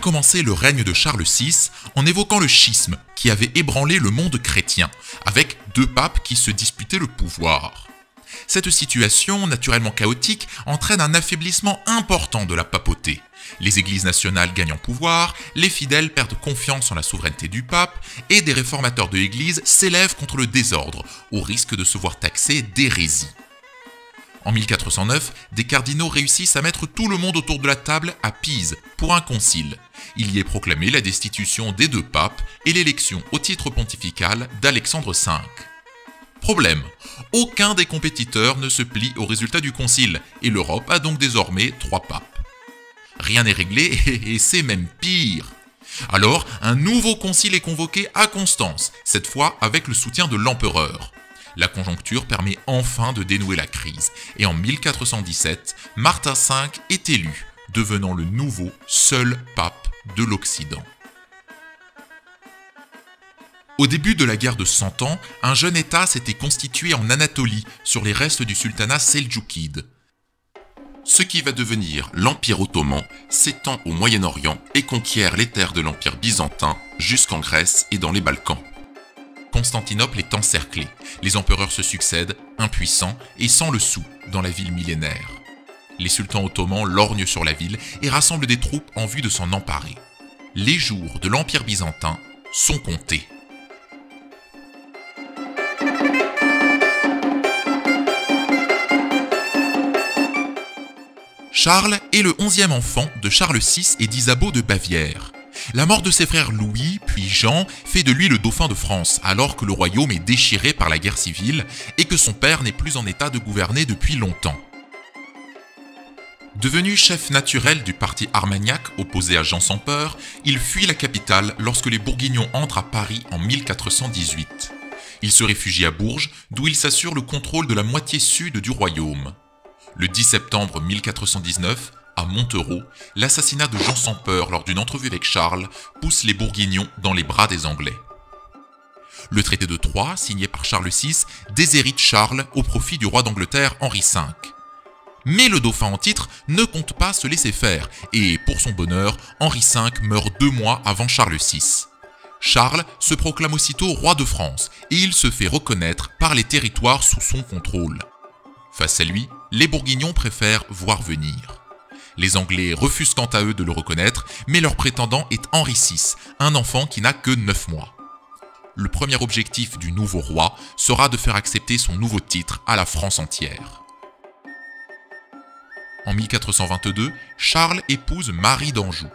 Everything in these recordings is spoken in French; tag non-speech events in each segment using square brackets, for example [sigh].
Commencé le règne de Charles VI en évoquant le schisme qui avait ébranlé le monde chrétien, avec deux papes qui se disputaient le pouvoir. Cette situation, naturellement chaotique, entraîne un affaiblissement important de la papauté. Les églises nationales gagnent en pouvoir, les fidèles perdent confiance en la souveraineté du pape, et des réformateurs de l'Église s'élèvent contre le désordre, au risque de se voir taxés d'hérésie. En 1409, des cardinaux réussissent à mettre tout le monde autour de la table à Pise pour un concile. Il y est proclamé la destitution des deux papes et l'élection au titre pontifical d'Alexandre V. Problème, aucun des compétiteurs ne se plie au résultat du concile et l'Europe a donc désormais trois papes. Rien n'est réglé [laughs] et c'est même pire. Alors, un nouveau concile est convoqué à Constance, cette fois avec le soutien de l'empereur. La conjoncture permet enfin de dénouer la crise, et en 1417, Martin V est élu, devenant le nouveau seul pape de l'Occident. Au début de la guerre de Cent Ans, un jeune État s'était constitué en Anatolie, sur les restes du sultanat seldjoukide. Ce qui va devenir l'Empire ottoman s'étend au Moyen-Orient et conquiert les terres de l'Empire byzantin jusqu'en Grèce et dans les Balkans. Constantinople est encerclée, les empereurs se succèdent, impuissants et sans le sou, dans la ville millénaire. Les sultans ottomans lorgnent sur la ville et rassemblent des troupes en vue de s'en emparer. Les jours de l'Empire byzantin sont comptés. Charles est le onzième enfant de Charles VI et d'Isabeau de Bavière. La mort de ses frères Louis, puis Jean, fait de lui le dauphin de France, alors que le royaume est déchiré par la guerre civile et que son père n'est plus en état de gouverner depuis longtemps. Devenu chef naturel du parti armagnac opposé à Jean sans peur, il fuit la capitale lorsque les Bourguignons entrent à Paris en 1418. Il se réfugie à Bourges, d'où il s'assure le contrôle de la moitié sud du royaume. Le 10 septembre 1419, à Montereau, l'assassinat de Jean sans peur lors d'une entrevue avec Charles pousse les Bourguignons dans les bras des Anglais. Le traité de Troyes, signé par Charles VI, déshérite Charles au profit du roi d'Angleterre Henri V. Mais le dauphin en titre ne compte pas se laisser faire, et pour son bonheur, Henri V meurt deux mois avant Charles VI. Charles se proclame aussitôt roi de France, et il se fait reconnaître par les territoires sous son contrôle. Face à lui, les Bourguignons préfèrent voir venir. Les Anglais refusent quant à eux de le reconnaître, mais leur prétendant est Henri VI, un enfant qui n'a que 9 mois. Le premier objectif du nouveau roi sera de faire accepter son nouveau titre à la France entière. En 1422, Charles épouse Marie d'Anjou.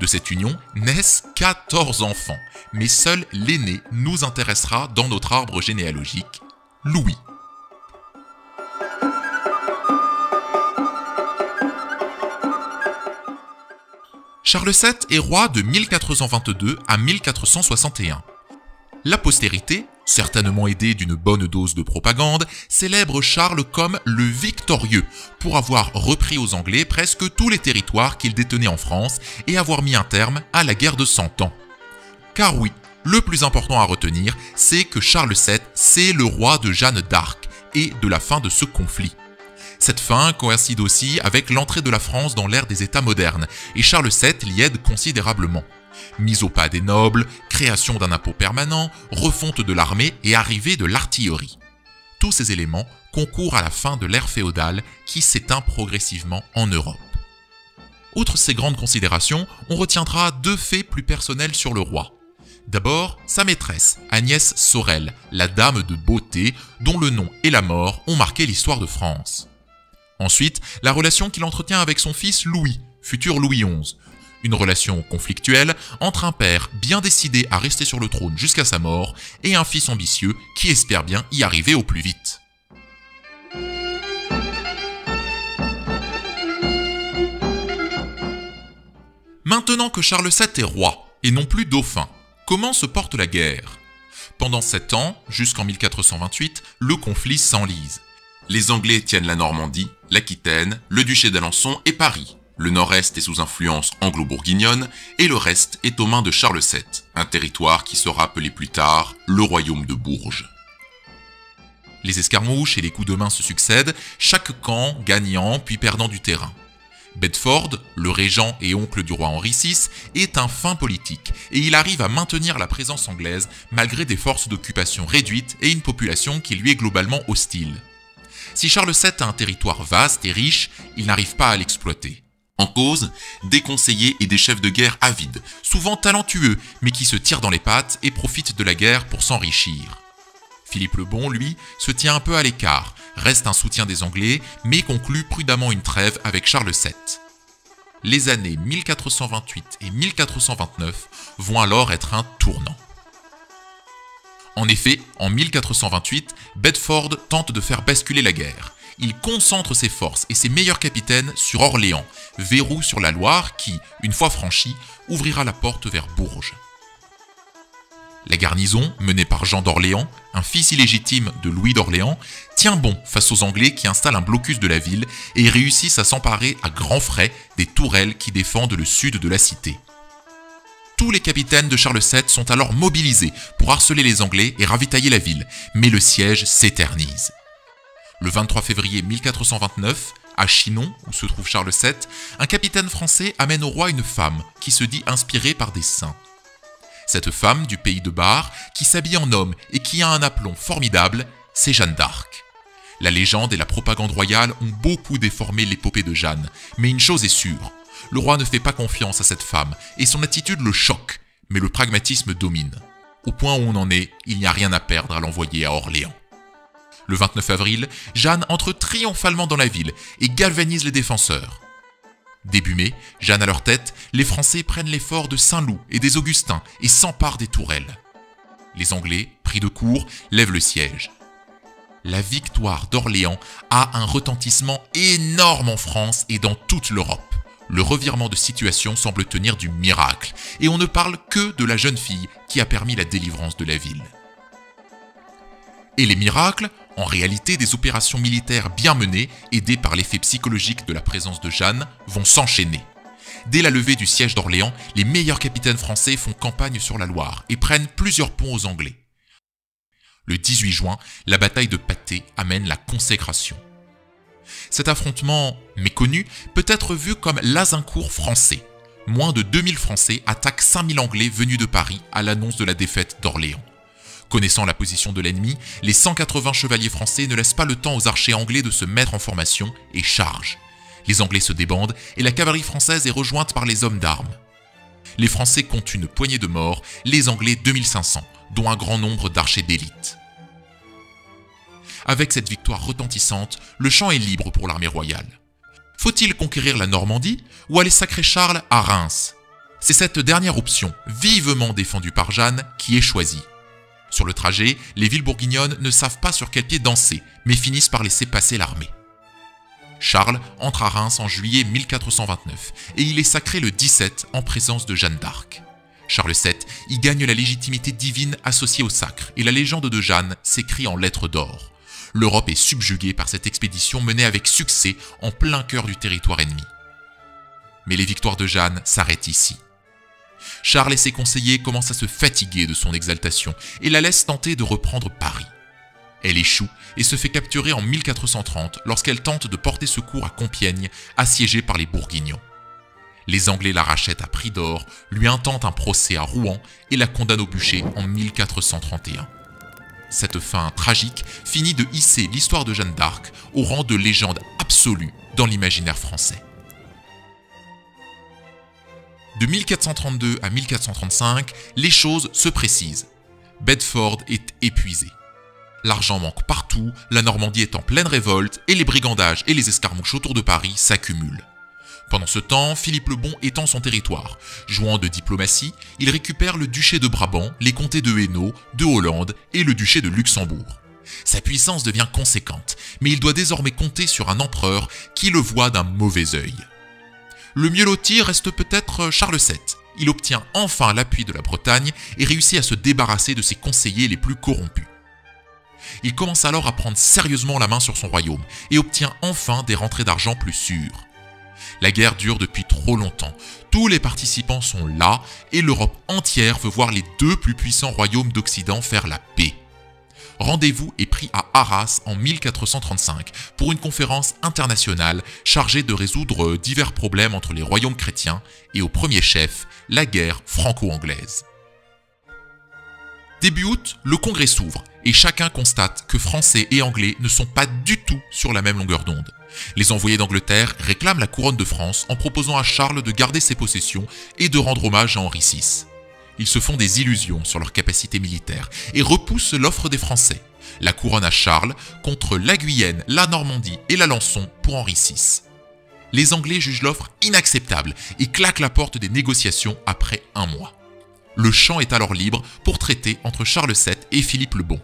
De cette union naissent 14 enfants, mais seul l'aîné nous intéressera dans notre arbre généalogique, Louis. Charles VII est roi de 1422 à 1461. La postérité, certainement aidée d'une bonne dose de propagande, célèbre Charles comme le victorieux pour avoir repris aux Anglais presque tous les territoires qu'il détenait en France et avoir mis un terme à la guerre de Cent Ans. Car oui, le plus important à retenir, c'est que Charles VII, c'est le roi de Jeanne d'Arc et de la fin de ce conflit. Cette fin coïncide aussi avec l'entrée de la France dans l'ère des États modernes, et Charles VII l'y aide considérablement. Mise au pas des nobles, création d'un impôt permanent, refonte de l'armée et arrivée de l'artillerie. Tous ces éléments concourent à la fin de l'ère féodale qui s'éteint progressivement en Europe. Outre ces grandes considérations, on retiendra deux faits plus personnels sur le roi. D'abord, sa maîtresse, Agnès Sorel, la dame de beauté, dont le nom et la mort ont marqué l'histoire de France. Ensuite, la relation qu'il entretient avec son fils Louis, futur Louis XI. Une relation conflictuelle entre un père bien décidé à rester sur le trône jusqu'à sa mort et un fils ambitieux qui espère bien y arriver au plus vite. Maintenant que Charles VII est roi, et non plus dauphin, comment se porte la guerre? Pendant sept ans, jusqu'en 1428, le conflit s'enlise. Les Anglais tiennent la Normandie, l'Aquitaine, le duché d'Alençon et Paris. Le nord-est est sous influence anglo-bourguignonne et le reste est aux mains de Charles VII, un territoire qui sera appelé plus tard le royaume de Bourges. Les escarmouches et les coups de main se succèdent, chaque camp gagnant puis perdant du terrain. Bedford, le régent et oncle du roi Henri VI, est un fin politique et il arrive à maintenir la présence anglaise malgré des forces d'occupation réduites et une population qui lui est globalement hostile. Si Charles VII a un territoire vaste et riche, il n'arrive pas à l'exploiter. En cause, des conseillers et des chefs de guerre avides, souvent talentueux, mais qui se tirent dans les pattes et profitent de la guerre pour s'enrichir. Philippe le Bon, lui, se tient un peu à l'écart, reste un soutien des Anglais, mais conclut prudemment une trêve avec Charles VII. Les années 1428 et 1429 vont alors être un tournant. En effet, en 1428, Bedford tente de faire basculer la guerre. Il concentre ses forces et ses meilleurs capitaines sur Orléans, verrou sur la Loire qui, une fois franchi, ouvrira la porte vers Bourges. La garnison, menée par Jean d'Orléans, un fils illégitime de Louis d'Orléans, tient bon face aux Anglais qui installent un blocus de la ville et réussissent à s'emparer à grands frais des tourelles qui défendent le sud de la cité. Tous les capitaines de Charles VII sont alors mobilisés pour harceler les Anglais et ravitailler la ville, mais le siège s'éternise. Le 23 février 1429, à Chinon, où se trouve Charles VII, un capitaine français amène au roi une femme qui se dit inspirée par des saints. Cette femme du pays de Bar, qui s'habille en homme et qui a un aplomb formidable, c'est Jeanne d'Arc. La légende et la propagande royale ont beaucoup déformé l'épopée de Jeanne, mais une chose est sûre, le roi ne fait pas confiance à cette femme, et son attitude le choque, mais le pragmatisme domine. Au point où on en est, il n'y a rien à perdre à l'envoyer à Orléans. Le 29 avril, Jeanne entre triomphalement dans la ville et galvanise les défenseurs. Début mai, Jeanne à leur tête, les Français prennent les forts de Saint-Loup et des Augustins et s'emparent des tourelles. Les Anglais, pris de court, lèvent le siège. La victoire d'Orléans a un retentissement énorme en France et dans toute l'Europe. Le revirement de situation semble tenir du miracle, et on ne parle que de la jeune fille qui a permis la délivrance de la ville. Et les miracles, en réalité des opérations militaires bien menées, aidées par l'effet psychologique de la présence de Jeanne, vont s'enchaîner. Dès la levée du siège d'Orléans, les meilleurs capitaines français font campagne sur la Loire et prennent plusieurs ponts aux Anglais. Le 18 juin, la bataille de Patay amène la consécration. Cet affrontement méconnu peut être vu comme l'Azincourt français. Moins de 2000 Français attaquent 5000 Anglais venus de Paris à l'annonce de la défaite d'Orléans. Connaissant la position de l'ennemi, les 180 chevaliers français ne laissent pas le temps aux archers anglais de se mettre en formation et chargent. Les Anglais se débandent et la cavalerie française est rejointe par les hommes d'armes. Les Français comptent une poignée de morts, les Anglais 2500, dont un grand nombre d'archers d'élite. Avec cette victoire retentissante, le champ est libre pour l'armée royale. Faut-il conquérir la Normandie ou aller sacrer Charles à Reims? C'est cette dernière option, vivement défendue par Jeanne, qui est choisie. Sur le trajet, les villes bourguignonnes ne savent pas sur quel pied danser, mais finissent par laisser passer l'armée. Charles entre à Reims en juillet 1429 et il est sacré le 17 en présence de Jeanne d'Arc. Charles VII y gagne la légitimité divine associée au sacre et la légende de Jeanne s'écrit en lettres d'or l'Europe est subjuguée par cette expédition menée avec succès en plein cœur du territoire ennemi. Mais les victoires de Jeanne s'arrêtent ici. Charles et ses conseillers commencent à se fatiguer de son exaltation et la laissent tenter de reprendre Paris. Elle échoue et se fait capturer en 1430 lorsqu'elle tente de porter secours à Compiègne, assiégée par les Bourguignons. Les Anglais la rachètent à prix d'or, lui intentent un procès à Rouen et la condamnent au bûcher en 1431. Cette fin tragique finit de hisser l'histoire de Jeanne d'Arc au rang de légende absolue dans l'imaginaire français. De 1432 à 1435, les choses se précisent. Bedford est épuisé. L'argent manque partout, la Normandie est en pleine révolte et les brigandages et les escarmouches autour de Paris s'accumulent. Pendant ce temps, Philippe le Bon étend son territoire. Jouant de diplomatie, il récupère le duché de Brabant, les comtés de Hainaut, de Hollande et le duché de Luxembourg. Sa puissance devient conséquente, mais il doit désormais compter sur un empereur qui le voit d'un mauvais œil. Le mieux loti reste peut-être Charles VII. Il obtient enfin l'appui de la Bretagne et réussit à se débarrasser de ses conseillers les plus corrompus. Il commence alors à prendre sérieusement la main sur son royaume et obtient enfin des rentrées d'argent plus sûres. La guerre dure depuis trop longtemps. Tous les participants sont là et l'Europe entière veut voir les deux plus puissants royaumes d'Occident faire la paix. rendez-vous est pris à Arras en 1435 pour une conférence internationale chargée de résoudre divers problèmes entre les royaumes chrétiens et au premier chef, la guerre franco-anglaise. Début août, le congrès s'ouvre et chacun constate que Français et Anglais ne sont pas du tout sur la même longueur d'onde. Les envoyés d'Angleterre réclament la couronne de France en proposant à Charles de garder ses possessions et de rendre hommage à Henri VI. Ils se font des illusions sur leur capacité militaire et repoussent l'offre des Français, la couronne à Charles contre la Guyenne, la Normandie et l'Alençon pour Henri VI. Les Anglais jugent l'offre inacceptable et claquent la porte des négociations après un mois. Le champ est alors libre pour traiter entre Charles VII et Philippe le Bon.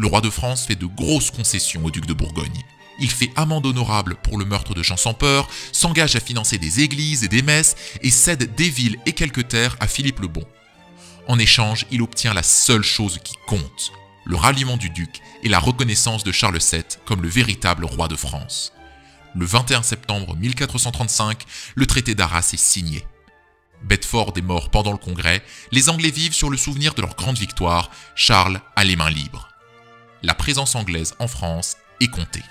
Le roi de France fait de grosses concessions au duc de Bourgogne. Il fait amende honorable pour le meurtre de Jean sans peur, s'engage à financer des églises et des messes et cède des villes et quelques terres à Philippe le Bon. En échange, il obtient la seule chose qui compte, le ralliement du duc et la reconnaissance de Charles VII comme le véritable roi de France. Le 21 septembre 1435, le traité d'Arras est signé. Bedford est mort pendant le congrès, les Anglais vivent sur le souvenir de leur grande victoire, Charles a les mains libres. La présence anglaise en France est comptée.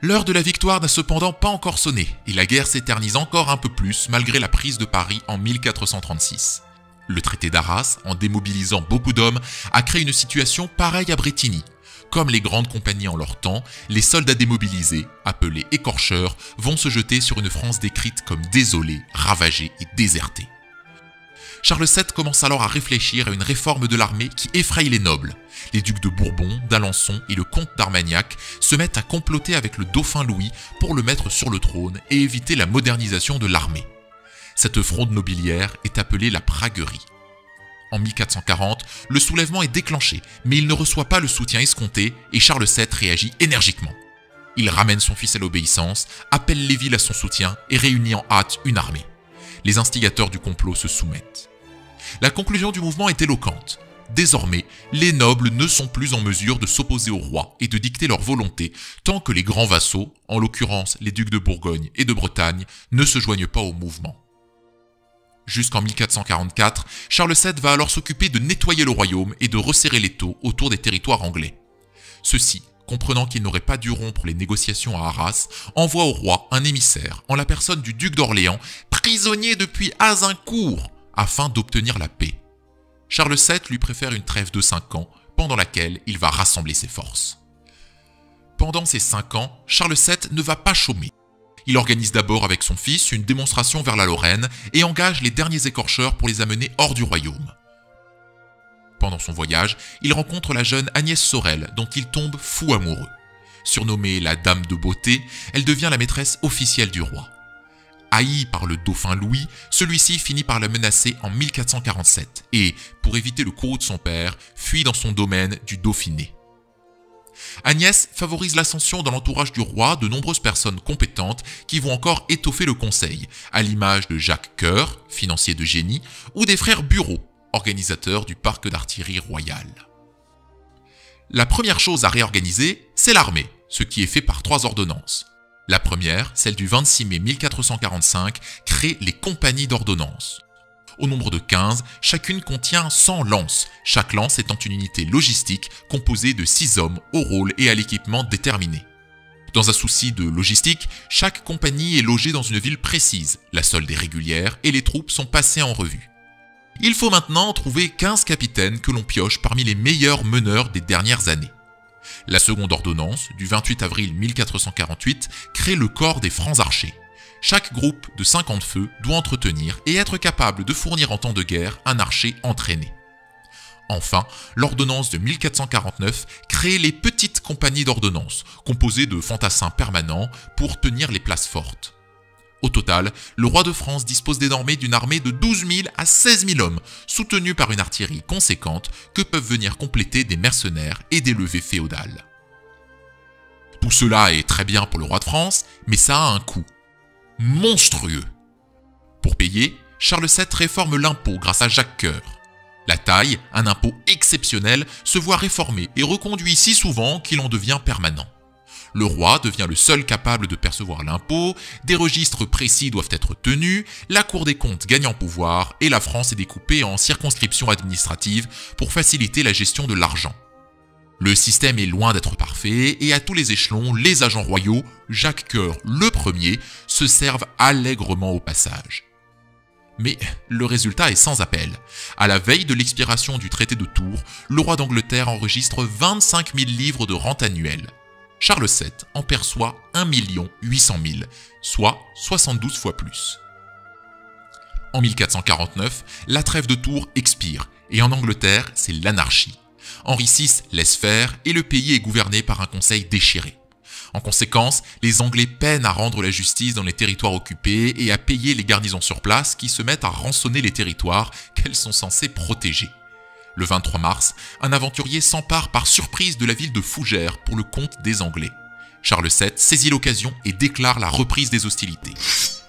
L'heure de la victoire n'a cependant pas encore sonné, et la guerre s'éternise encore un peu plus malgré la prise de Paris en 1436. Le traité d'Arras, en démobilisant beaucoup d'hommes, a créé une situation pareille à Bretigny, comme les grandes compagnies en leur temps, les soldats démobilisés, appelés écorcheurs, vont se jeter sur une France décrite comme désolée, ravagée et désertée. Charles VII commence alors à réfléchir à une réforme de l'armée qui effraie les nobles. Les ducs de Bourbon, d'Alençon et le comte d'Armagnac se mettent à comploter avec le dauphin Louis pour le mettre sur le trône et éviter la modernisation de l'armée. Cette fronde nobiliaire est appelée la praguerie. En 1440, le soulèvement est déclenché, mais il ne reçoit pas le soutien escompté et Charles VII réagit énergiquement. Il ramène son fils à l'obéissance, appelle les villes à son soutien et réunit en hâte une armée. Les instigateurs du complot se soumettent. La conclusion du mouvement est éloquente. Désormais, les nobles ne sont plus en mesure de s'opposer au roi et de dicter leur volonté tant que les grands vassaux, en l'occurrence les ducs de Bourgogne et de Bretagne, ne se joignent pas au mouvement. Jusqu'en 1444, Charles VII va alors s'occuper de nettoyer le royaume et de resserrer les taux autour des territoires anglais. Ceux-ci, comprenant qu'il n'aurait pas dû rompre les négociations à Arras, envoie au roi un émissaire en la personne du duc d'Orléans, prisonnier depuis Azincourt, afin d'obtenir la paix. Charles VII lui préfère une trêve de 5 ans, pendant laquelle il va rassembler ses forces. Pendant ces 5 ans, Charles VII ne va pas chômer. Il organise d'abord avec son fils une démonstration vers la Lorraine et engage les derniers écorcheurs pour les amener hors du royaume. Pendant son voyage, il rencontre la jeune Agnès Sorel dont il tombe fou amoureux. Surnommée la Dame de Beauté, elle devient la maîtresse officielle du roi. Haï par le dauphin Louis, celui-ci finit par la menacer en 1447 et, pour éviter le courroux de son père, fuit dans son domaine du Dauphiné. Agnès favorise l'ascension dans l'entourage du roi de nombreuses personnes compétentes qui vont encore étoffer le conseil, à l'image de Jacques Coeur, financier de génie, ou des frères Bureau, organisateurs du parc d'artillerie royal. La première chose à réorganiser, c'est l'armée, ce qui est fait par trois ordonnances. La première, celle du 26 mai 1445, crée les compagnies d'ordonnance. Au nombre de 15, chacune contient 100 lances, chaque lance étant une unité logistique composée de 6 hommes au rôle et à l'équipement déterminés. Dans un souci de logistique, chaque compagnie est logée dans une ville précise, la solde est régulière et les troupes sont passées en revue. Il faut maintenant trouver 15 capitaines que l'on pioche parmi les meilleurs meneurs des dernières années. La seconde ordonnance, du 28 avril 1448, crée le corps des francs archers. Chaque groupe de 50 feux doit entretenir et être capable de fournir en temps de guerre un archer entraîné. Enfin, l'ordonnance de 1449 crée les petites compagnies d'ordonnance, composées de fantassins permanents pour tenir les places fortes. Au total, le roi de France dispose désormais d'une armée de 12 000 à 16 000 hommes, soutenus par une artillerie conséquente que peuvent venir compléter des mercenaires et des levées féodales. Tout cela est très bien pour le roi de France, mais ça a un coût monstrueux. Pour payer, Charles VII réforme l'impôt grâce à Jacques Coeur. La taille, un impôt exceptionnel, se voit réformé et reconduit si souvent qu'il en devient permanent. Le roi devient le seul capable de percevoir l'impôt, des registres précis doivent être tenus, la Cour des comptes gagne en pouvoir et la France est découpée en circonscriptions administratives pour faciliter la gestion de l'argent. Le système est loin d'être parfait et à tous les échelons, les agents royaux, Jacques Coeur le premier, se servent allègrement au passage. Mais le résultat est sans appel. À la veille de l'expiration du traité de Tours, le roi d'Angleterre enregistre 25 000 livres de rente annuelle. Charles VII en perçoit 1 800 000, soit 72 fois plus. En 1449, la trêve de Tours expire et en Angleterre, c'est l'anarchie. Henri VI laisse faire et le pays est gouverné par un conseil déchiré. En conséquence, les Anglais peinent à rendre la justice dans les territoires occupés et à payer les garnisons sur place qui se mettent à rançonner les territoires qu'elles sont censées protéger. Le 23 mars, un aventurier s'empare par surprise de la ville de Fougères pour le compte des Anglais. Charles VII saisit l'occasion et déclare la reprise des hostilités.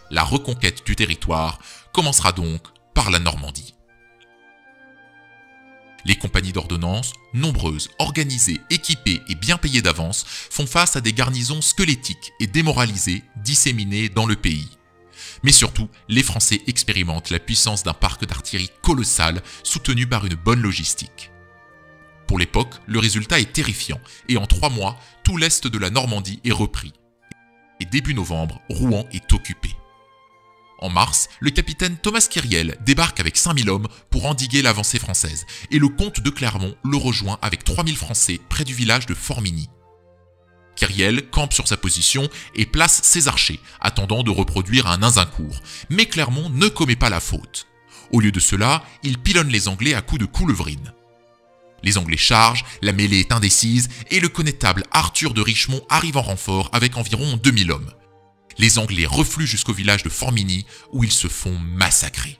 La reconquête du territoire commencera donc par la Normandie. Les compagnies d'ordonnance, nombreuses, organisées, équipées et bien payées d'avance, font face à des garnisons squelettiques et démoralisées disséminées dans le pays. Mais surtout, les Français expérimentent la puissance d'un parc d'artillerie colossal soutenu par une bonne logistique. Pour l'époque, le résultat est terrifiant et en trois mois, tout l'est de la Normandie est repris. Et début novembre, Rouen est occupé. En mars, le capitaine Thomas Kyriel débarque avec 5000 hommes pour endiguer l'avancée française, et le comte de Clermont le rejoint avec 3000 Français près du village de Formigny. Kyriel campe sur sa position et place ses archers, attendant de reproduire un Azincourt, mais Clermont ne commet pas la faute. Au lieu de cela, il pilonne les Anglais à coups de coulevrine. Les Anglais chargent, la mêlée est indécise, et le connétable Arthur de Richemont arrive en renfort avec environ 2000 hommes les Anglais refluent jusqu'au village de Formigny où ils se font massacrer.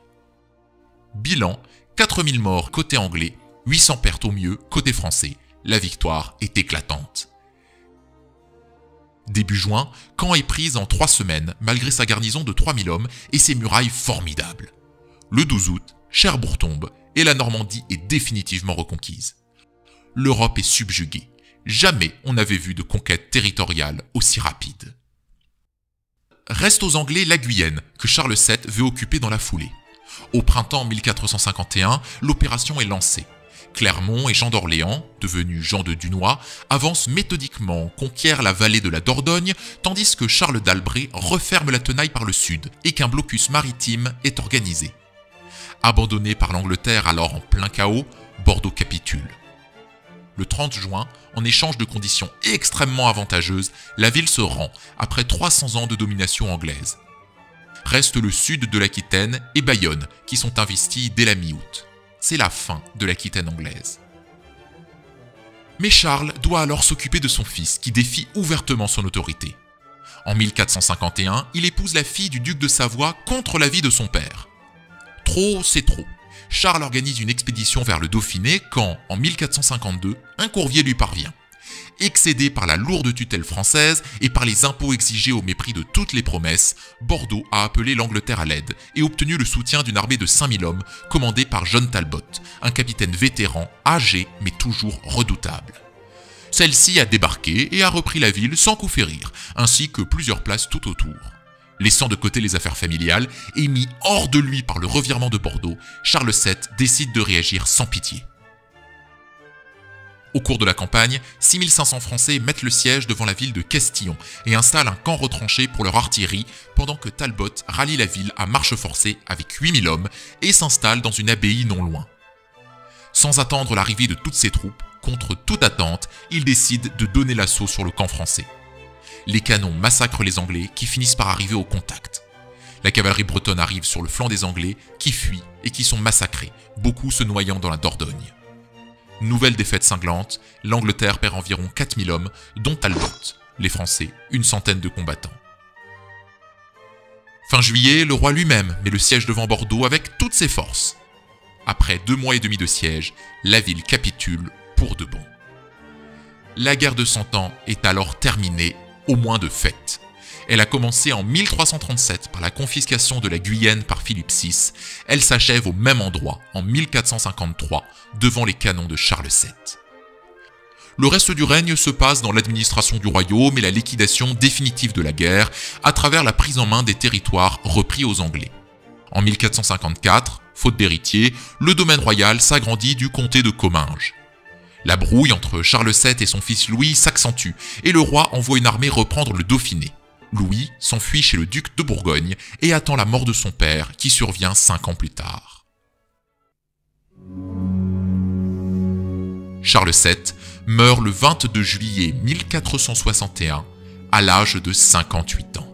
Bilan 4000 morts côté anglais, 800 pertes au mieux côté français. La victoire est éclatante. Début juin, Caen est prise en trois semaines malgré sa garnison de 3000 hommes et ses murailles formidables. Le 12 août, Cherbourg tombe et la Normandie est définitivement reconquise. L'Europe est subjuguée. Jamais on n'avait vu de conquête territoriale aussi rapide. Reste aux Anglais la Guyenne, que Charles VII veut occuper dans la foulée. Au printemps 1451, l'opération est lancée. Clermont et Jean d'Orléans, devenu Jean de Dunois, avancent méthodiquement, conquièrent la vallée de la Dordogne, tandis que Charles d'Albret referme la tenaille par le sud et qu'un blocus maritime est organisé. Abandonné par l'Angleterre alors en plein chaos, Bordeaux capitule. Le 30 juin, en échange de conditions extrêmement avantageuses, la ville se rend après 300 ans de domination anglaise. Reste le sud de l'Aquitaine et Bayonne qui sont investis dès la mi-août. C'est la fin de l'Aquitaine anglaise. Mais Charles doit alors s'occuper de son fils qui défie ouvertement son autorité. En 1451, il épouse la fille du duc de Savoie contre l'avis de son père. Trop, c'est trop. Charles organise une expédition vers le Dauphiné quand, en 1452, un courrier lui parvient. Excédé par la lourde tutelle française et par les impôts exigés au mépris de toutes les promesses, Bordeaux a appelé l'Angleterre à l'aide et obtenu le soutien d'une armée de 5000 hommes commandée par John Talbot, un capitaine vétéran, âgé mais toujours redoutable. Celle-ci a débarqué et a repris la ville sans coup férir, ainsi que plusieurs places tout autour. Laissant de côté les affaires familiales et mis hors de lui par le revirement de Bordeaux, Charles VII décide de réagir sans pitié. Au cours de la campagne, 6500 Français mettent le siège devant la ville de Castillon et installent un camp retranché pour leur artillerie, pendant que Talbot rallie la ville à marche forcée avec 8000 hommes et s'installe dans une abbaye non loin. Sans attendre l'arrivée de toutes ses troupes, contre toute attente, il décide de donner l'assaut sur le camp français les canons massacrent les Anglais qui finissent par arriver au contact. La cavalerie bretonne arrive sur le flanc des Anglais qui fuient et qui sont massacrés, beaucoup se noyant dans la Dordogne. Nouvelle défaite cinglante, l'Angleterre perd environ 4000 hommes, dont Talbot, les Français, une centaine de combattants. Fin juillet, le roi lui-même met le siège devant Bordeaux avec toutes ses forces. Après deux mois et demi de siège, la ville capitule pour de bon. La guerre de Cent Ans est alors terminée au moins de fait. Elle a commencé en 1337 par la confiscation de la Guyenne par Philippe VI. Elle s'achève au même endroit en 1453 devant les canons de Charles VII. Le reste du règne se passe dans l'administration du royaume et la liquidation définitive de la guerre à travers la prise en main des territoires repris aux Anglais. En 1454, faute d'héritier, le domaine royal s'agrandit du comté de Comminges. La brouille entre Charles VII et son fils Louis s'accentue, et le roi envoie une armée reprendre le Dauphiné. Louis s'enfuit chez le duc de Bourgogne et attend la mort de son père, qui survient cinq ans plus tard. Charles VII meurt le 22 juillet 1461 à l'âge de 58 ans.